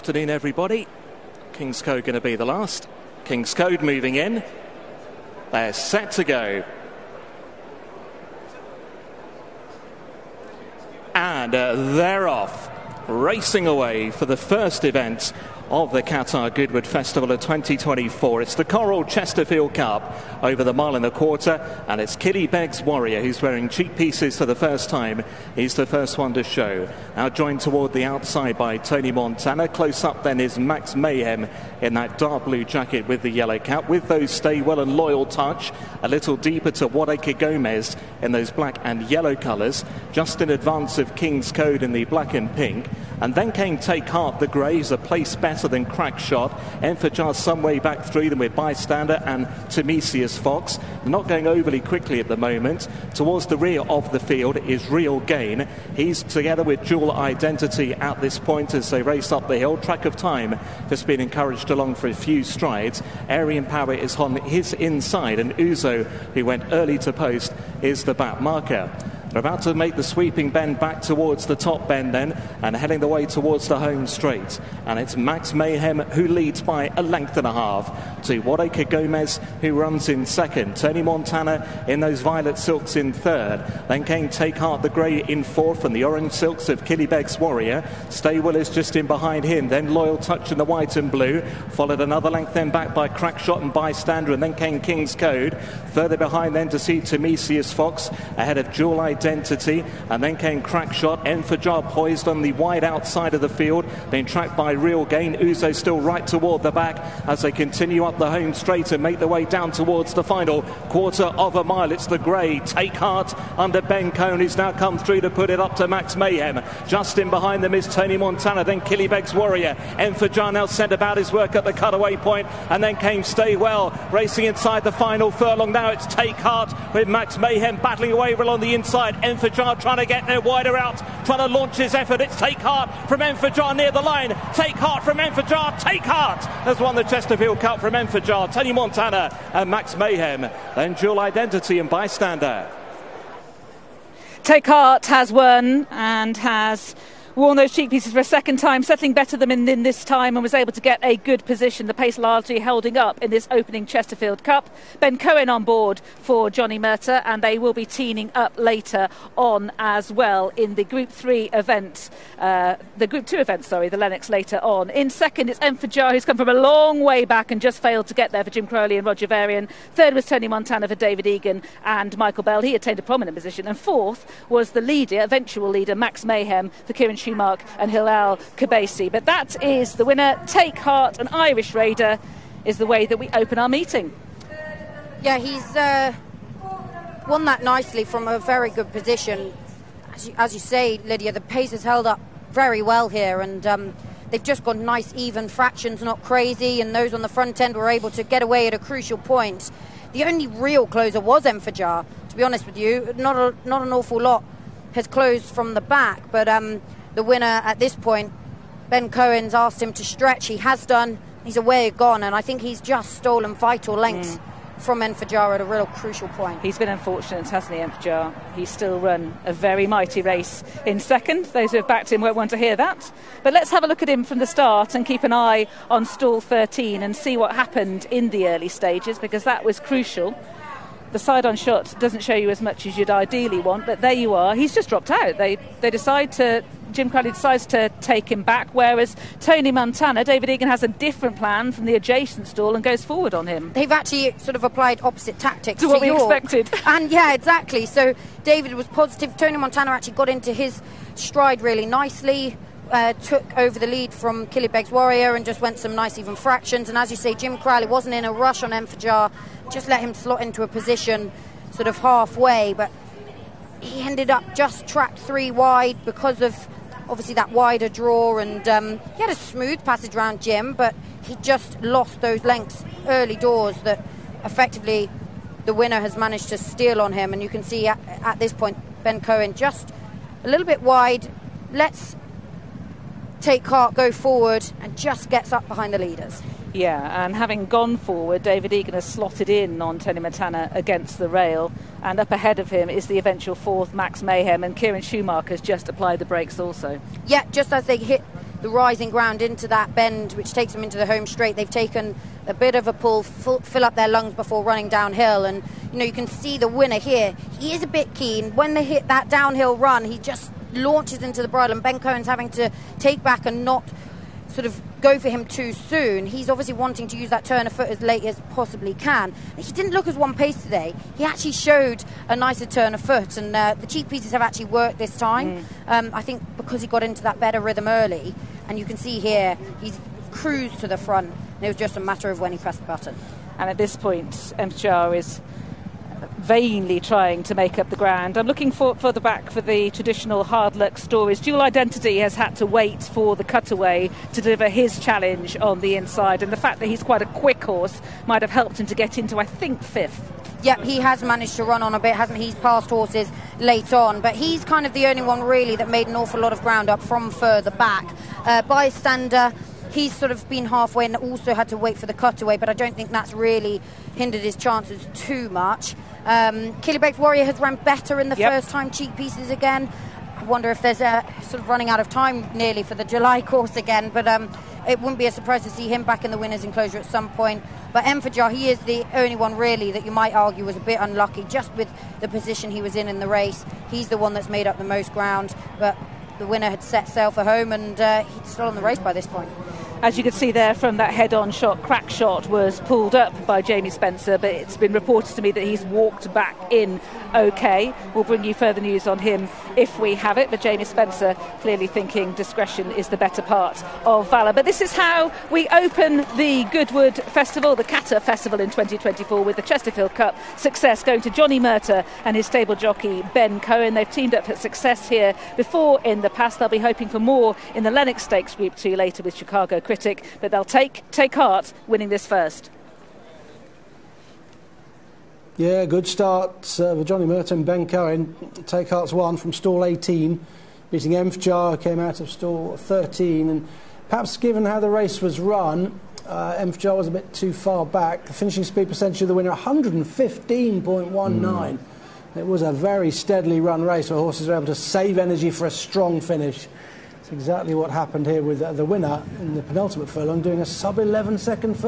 Afternoon, everybody. King's Code going to be the last. King's Code moving in. They're set to go. And uh, they're off, racing away for the first event of the Qatar Goodwood Festival of 2024. It's the Coral Chesterfield Cup over the mile and a quarter, and it's Killybegs Warrior who's wearing cheek pieces for the first time. He's the first one to show. Now joined toward the outside by Tony Montana. Close up then is Max Mayhem in that dark blue jacket with the yellow cap, with those stay well and loyal touch. A little deeper to Wadacre Gomez in those black and yellow colours, just in advance of King's Code in the black and pink. And then came Take Heart the Greys, a place better than Crack Shot. Enfjaar some way back through them with Bystander and Timesius Fox. Not going overly quickly at the moment. Towards the rear of the field is Real Gain. He's together with Dual Identity at this point as they race up the hill. Track of time has been encouraged along for a few strides. Aryan Power is on his inside, and Uzo, who went early to post, is the back marker. They're about to make the sweeping bend back towards the top bend then and heading the way towards the home straight. And it's Max Mayhem who leads by a length and a half to Wadacre Gomez who runs in second. Tony Montana in those violet silks in third. Then came Take Heart the Grey in fourth and the orange silks of Killybegs Warrior. Stay Willis just in behind him. Then Loyal Touch in the white and blue. Followed another length then back by Crackshot and Bystander and then came King's Code. Further behind then to see Timesius Fox ahead of Dual identity. And then came Crackshot, Enfjaar poised on the wide outside of the field, being tracked by Real Gain. Uzo still right toward the back as they continue up the home straight and make their way down towards the final quarter of a mile. It's the grey. Take heart under Ben Coen, who's now come through to put it up to Max Mayhem. Just in behind them is Tony Montana, then Killybegs Warrior. Enfjaar now sent about his work at the cutaway point, and then came Stay Well, racing inside the final furlong. Now it's Take Heart with Max Mayhem battling away along the inside. Enfjaar trying to get there wider out, trying to launch his effort. It's Take Heart from Enfjaar near the line. Take Heart from Enfjaar. Take Heart has won the Chesterfield Cup from Enfjaar. Tony Montana and Max Mayhem. Then Dual Identity and Bystander. Take Heart has won and has worn those cheek pieces for a second time, settling better than in, in, this time, and was able to get a good position. The pace largely holding up in this opening Chesterfield Cup. Ben Coen on board for Johnny Murtagh, and they will be teaming up later on as well in the Group 3 event, uh, the Group 2 event, sorry, the Lennox later on. In second, it's Enfjaar, who's come from a long way back and just failed to get there for Jim Crowley and Roger Varian. Third was Tony Montana for David Egan and Michael Bell. He attained a prominent position. And fourth was the leader, eventual leader, Max Mayhem for Kieran Shoemark and Hilal Kobeissi. But that is the winner. Take Heart, an Irish Raider, is the way that we open our meeting. Yeah, he's uh, won that nicely from a very good position. As you, as you, say, Lydia, the pace has held up very well here, and um, they've just got nice, even fractions, not crazy, and those on the front end were able to get away at a crucial point. The only real closer was Enfjaar, to be honest with you. Not, a, not an awful lot has closed from the back, but um, the winner at this point, Ben Coen's asked him to stretch. He has done. He's away gone, and I think he's just stolen vital lengths. Mm. From Enfjaar at a real crucial point. He's been unfortunate, hasn't he, Enfjaar? He's still run a very mighty race in second. Those who have backed him won't want to hear that. But let's have a look at him from the start and keep an eye on stall 13 and see what happened in the early stages because that was crucial the side on shot doesn't show you as much as you'd ideally want, but there you are. He's just dropped out. They they decide to Jim Crowley decides to take him back, whereas Tony Montana, David Egan has a different plan from the adjacent stall and goes forward on him. They've actually sort of applied opposite tactics to, to what York. we expected. And yeah, exactly. So David was positive. Tony Montana actually got into his stride really nicely. Uh, took over the lead from Killybegs Warrior and just went some nice even fractions. And as you say, Jim Crowley wasn't in a rush on Enfjaar, just let him slot into a position sort of halfway. But he ended up just trapped three wide because of obviously that wider draw. And um, he had a smooth passage around Jim, but he just lost those lengths early doors that effectively the winner has managed to steal on him. And you can see at, at this point, Ben Coen just a little bit wide. Let's take heart, go forward, and just gets up behind the leaders. Yeah, and having gone forward, David Egan has slotted in on Tony Montana against the rail, and up ahead of him is the eventual fourth, Max Mayhem, and Kieran Shoemark has just applied the brakes also. Yeah, just as they hit the rising ground into that bend, which takes them into the home straight. They've taken a bit of a pull, fill up their lungs before running downhill, and you know you can see the winner here. He is a bit keen when they hit that downhill run. He just launches into the bridle, and Ben Coen's having to take back and not sort of go for him too soon. He's obviously wanting to use that turn of foot as late as possibly can. He didn't look as one pace today. He actually showed a nicer turn of foot, and uh, the cheek pieces have actually worked this time. Mm. Um, I think because he got into that better rhythm early, and you can see here he's cruised to the front. And it was just a matter of when he pressed the button. And at this point, Enfjaar is vainly trying to make up the ground. I'm looking for, further back for the traditional hard luck stories. Dual Identity has had to wait for the cutaway to deliver his challenge on the inside, and the fact that he's quite a quick horse might have helped him to get into, I think, fifth. Yep, he has managed to run on a bit, hasn't he? He's passed horses late on, but he's kind of the only one really that made an awful lot of ground up from further back. Uh, bystander he's sort of been halfway and also had to wait for the cutaway, but I don't think that's really hindered his chances too much. Um, Warrior has run better in the yep. first time cheek pieces again. I wonder if there's a sort of running out of time nearly for the July course again, but um, it wouldn't be a surprise to see him back in the winners' enclosure at some point. But Enfjaar, he is the only one really that you might argue was a bit unlucky just with the position he was in in the race. He's the one that's made up the most ground, but the winner had set sail for home and uh, he's still on the race by this point. As you can see there from that head on shot, crack shot was pulled up by Jamie Spencer, but it's been reported to me that he's walked back in okay. We'll bring you further news on him if we have it, but Jamie Spencer clearly thinking discretion is the better part of valour. But this is how we open the Goodwood Festival, the Qatar Festival in 2024, with the Chesterfield Cup success going to Johnny Murtagh and his stable jockey Ben Coen. They've teamed up for success here before in the past. They'll be hoping for more in the Lennox Stakes Group 2 later with Chicago critic, but they'll take, take heart winning this first. Yeah, good start uh, for Johnny Murtagh, Ben Coen. Take heart's one from stall 18, beating Enfjaar, came out of stall 13. And perhaps given how the race was run, uh, Enfjaar was a bit too far back. The finishing speed percentage of the winner, 115.19. Mm. It was a very steadily run race where horses were able to save energy for a strong finish exactly what happened here with uh, the winner in the penultimate furlong doing a sub 11 second